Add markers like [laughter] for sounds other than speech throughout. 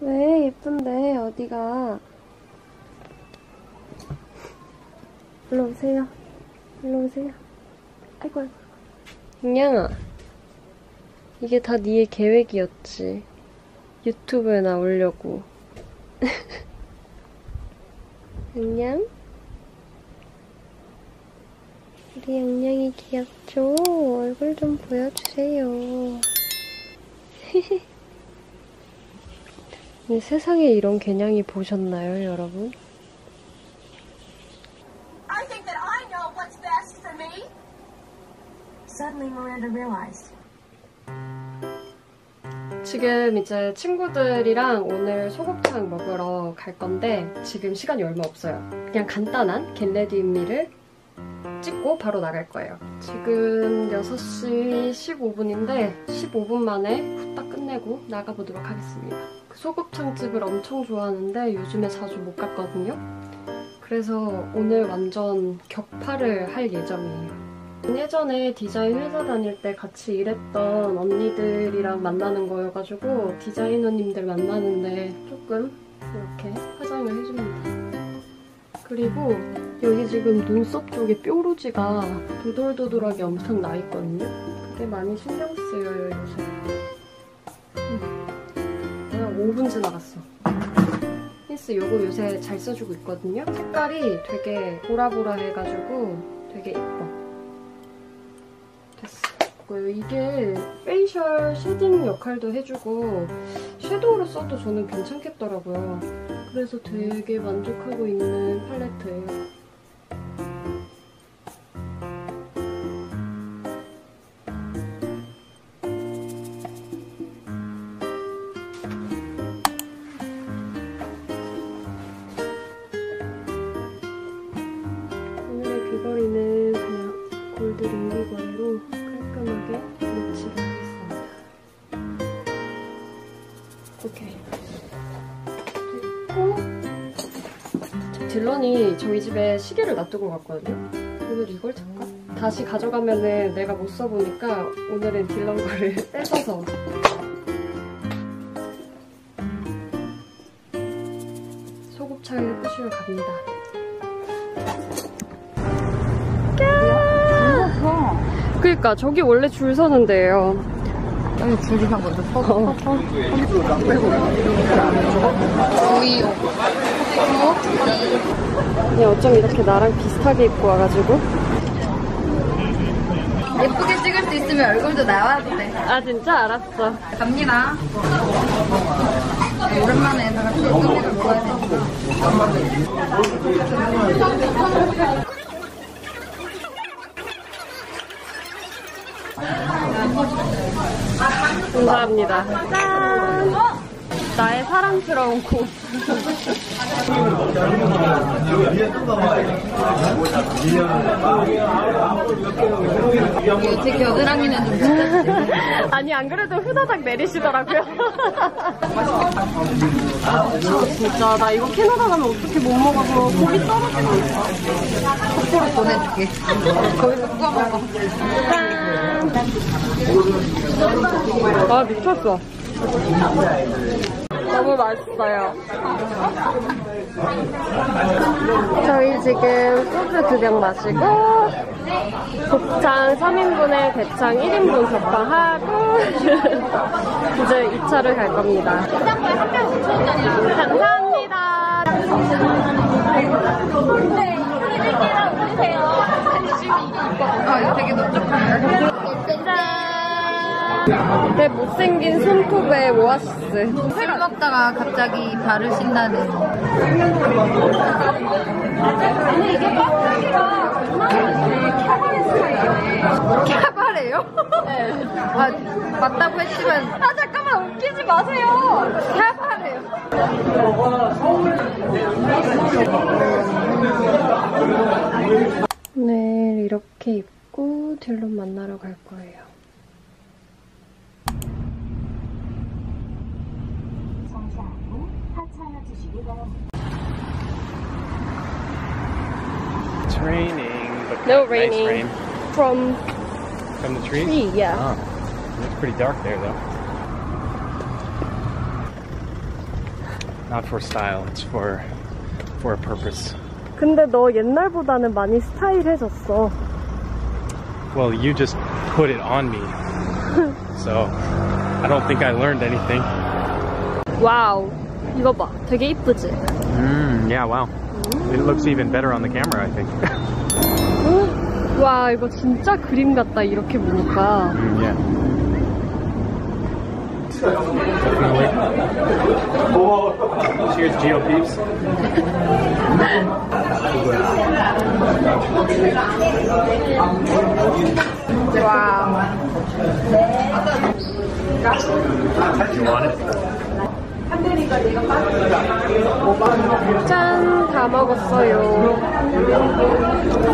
왜 예쁜데 어디가? 일로 오세요. 일로 오세요. 아이고. 인양아, 이게 다 니의 계획이었지. 유튜브에 나오려고. [laughs] 안녕? 우리 양양이 귀엽죠? 얼굴 좀 보여주세요. [laughs] 이 세상에 이런 개냥이 보셨나요, 여러분? I think that I know what's best for me. Suddenly, Miranda realized. 지금 이제 친구들이랑 오늘 소곱창 먹으러 갈 건데 지금 시간이 얼마 없어요. 그냥 간단한 겟레디미를 찍고 바로 나갈 거예요. 지금 6시 15분인데 15분 만에 후딱 끝내고 나가보도록 하겠습니다. 그 소곱창집을 엄청 좋아하는데 요즘에 자주 못 갔거든요. 그래서 오늘 완전 격파를 할 예정이에요. 예전에 디자인 회사 다닐 때 같이 일했던 언니들이랑 만나는 거여가지고 디자이너님들 만나는데 조금 이렇게 화장을 해줍니다. 그리고 여기 지금 눈썹 쪽에 뾰루지가 도돌도돌하게 엄청 나 있거든요. 그게 많이 신경 쓰여요, 요새. 음. 내가 5분 지나갔어. 힌스 요거 요새 잘 써주고 있거든요. 색깔이 되게 보라보라해가지고 되게 예뻐. 됐어. 이게 facial shading 역할도 해주고 shadow로 써도 저는 괜찮겠더라고요. 그래서 되게 만족하고 있는 팔레트예요. 오케이. 그리고 딜런이 저희 집에 시계를 놔두고 갔거든요. 오늘 이걸 잠깐 다시 가져가면은 내가 못 써보니까 오늘은 딜런 거를 [laughs] 뺏어서 소곱창을 부시러 갑니다. 그니까 저기 원래 줄 서는데요. 여기 줄이나 먼저 서, 서, 서. 우이, 얘 어쩜 이렇게 나랑 비슷하게 입고 와가지고. 예쁘게 찍을 수 있으면 얼굴도 나와도 돼. 아 진짜 알았어. 갑니다. 네, 오랜만에 다 같이 예쁘게 먹어야 되니까. 감사합니다. 짠! 나의 사랑스러운 곳. 제 겨드랑이는 좀. [laughs] 아니 안 그래도 후다닥 내리시더라고요. 아, 진짜 나 이거 캐나다 가면 어떻게 못 먹어서 고기 떨어지고 있어. 코코로 보내줄게. 거기서 구워 먹어. 짠! 아 미쳤어. 너무 맛있어요. 저희 지금 소주 두 병 마시고 곱창 3인분에 대창 1인분 격파하고 [laughs] 이제 2차를 갈 겁니다. 감사합니다. 아, 이거 되게 넓적한데? 짠! 내 못생긴 손톱에 오아시스. 술 먹다가 갑자기 발을 신다는. 캬바레요? 네. 아, 맞다고 했지만. 아, 잠깐만, 웃기지 마세요! 캬바 네, 이렇게 입고 딜런 만나러 갈 거예요. It's raining, but No nice raining. rain From from the trees. tree, yeah. Oh, it looks pretty dark there though. not for style. It's for for a purpose. 근데 너 옛날보다는 많이 스타일해졌어. Well, you just put it on me. [laughs] so I don't think I learned anything. 와우. 이거 봐. 되게 이쁘지? Mm, yeah, wow. It looks even better on the camera, I think. [laughs] 와, 이거 진짜 그림 같다. 이렇게 보니까. Mm, yeah. Definitely. Cheers, Geo peeps. 와우. You want it? 짠! 다 먹었어요.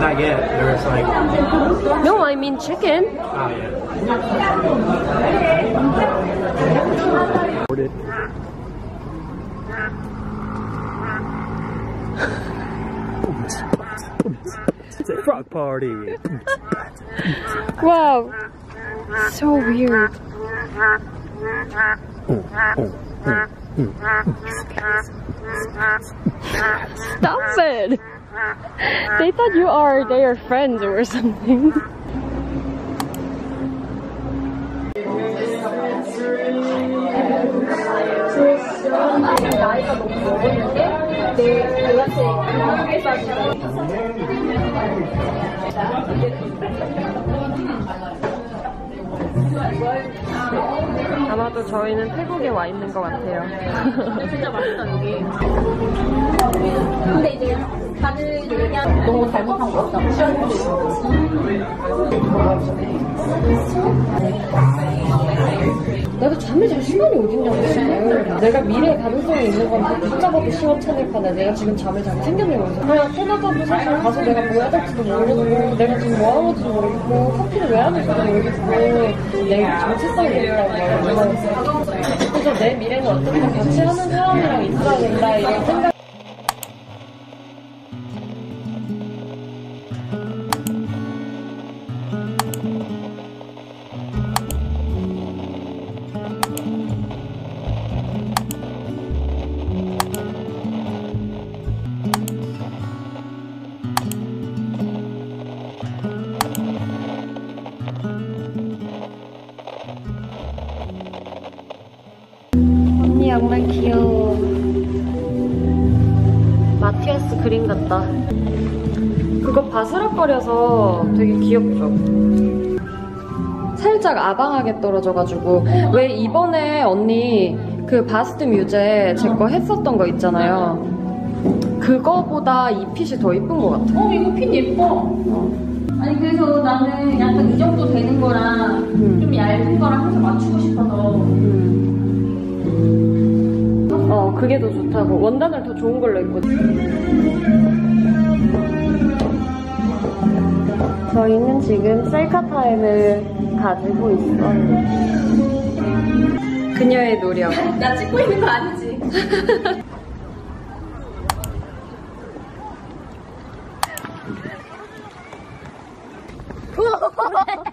Not yet. There's like, No, I mean chicken. oh yeah. Ordered. It's a frog party. Wow. So weird. Stop it! They thought you are their friends or something. 아마도 저희는 태국에 와 있는 것 같아요. 진짜 맛있다 여기. 근데 이제 다들 얘기하는 너무 잘못한 거 같다. 내가 잠을 잘 시간이 어딨냐고 지금 내가 미래에 가능성이 있는 건 붙잡아도 시원찮을 판에 내가 지금 잠을 잘 챙겨내면서 그냥 캐나다도 사실 가서 내가 뭐 해야 될지도 모르고 내가 지금 뭐 하는 건지도 모르겠고 커피를 왜 하는지도 모르겠고 내 정체성이 없다고 그래서 내 미래는 어떻게든 같이 하는 사람이랑 있어야 된다 이런 생각 마티아스 그림 같다. 그거 바스락거려서 되게 귀엽죠? 살짝 아방하게 떨어져가지고 왜 이번에 언니 그 바스트 뮤제 제 거 했었던 거 있잖아요. 그거보다 이 핏이 더 이쁜 것 같아. 어 이거 핀 예뻐. 아니 그래서 나는 약간 이 정도 되는 거 그게 더 좋다고. 원단을 더 좋은 걸로 입고. 저희는 지금 셀카 타임을 가지고 있어요. 그녀의 노력. 나 찍고 있는 거 아니지? [laughs]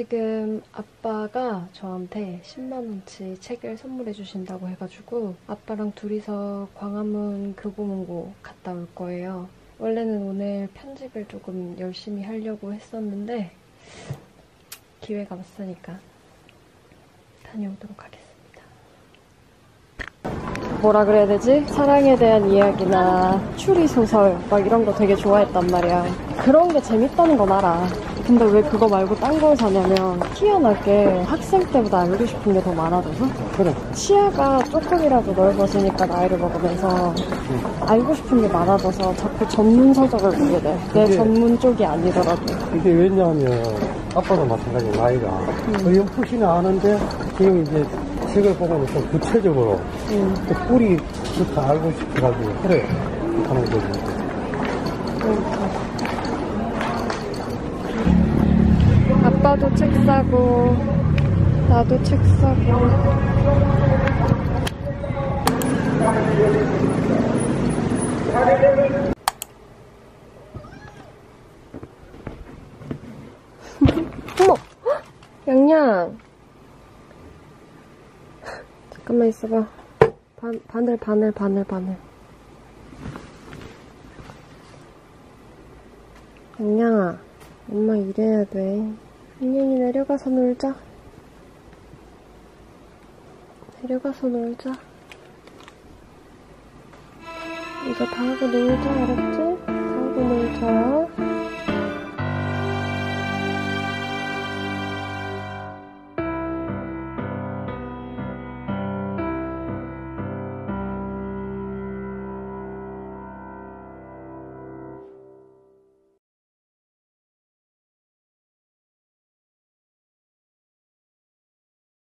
지금 아빠가 저한테 10만원치 책을 선물해 주신다고 해가지고 아빠랑 둘이서 광화문 교보문고 갔다 올 거예요. 원래는 오늘 편집을 조금 열심히 하려고 했었는데 기회가 왔으니까 다녀오도록 하겠습니다. 뭐라 그래야 되지? 사랑에 대한 이야기나 추리 소설 막 이런 거 되게 좋아했단 말이야. 그런 게 재밌다는 건 알아. 근데 왜 그거 말고 딴 걸 사냐면 희한하게 학생 때보다 알고 싶은 게 더 많아져서 그래. 시야가 조금이라도 넓어지니까 나이를 먹으면서 알고 싶은 게 많아져서 자꾸 전문 서적을 보게 돼. 내 그게- 전문 쪽이 아니더라도. 이게 왜냐하면 아빠도 마찬가지 나이가 거의 푸시는 아는데 지금 이제 책을 좀 구체적으로 음, 그 뿌리부터 알고 싶어가지고 그래 하는 거지. 아빠도 책 사고 나도 책 사고. 어머 헉! 양양 잠깐만 있어봐 반, 바늘 바늘 바늘 바늘 양양아 엄마 일해야 돼. 민영이 내려가서 놀자. 내려가서 놀자. 이거 다 하고 놀자, 알았지?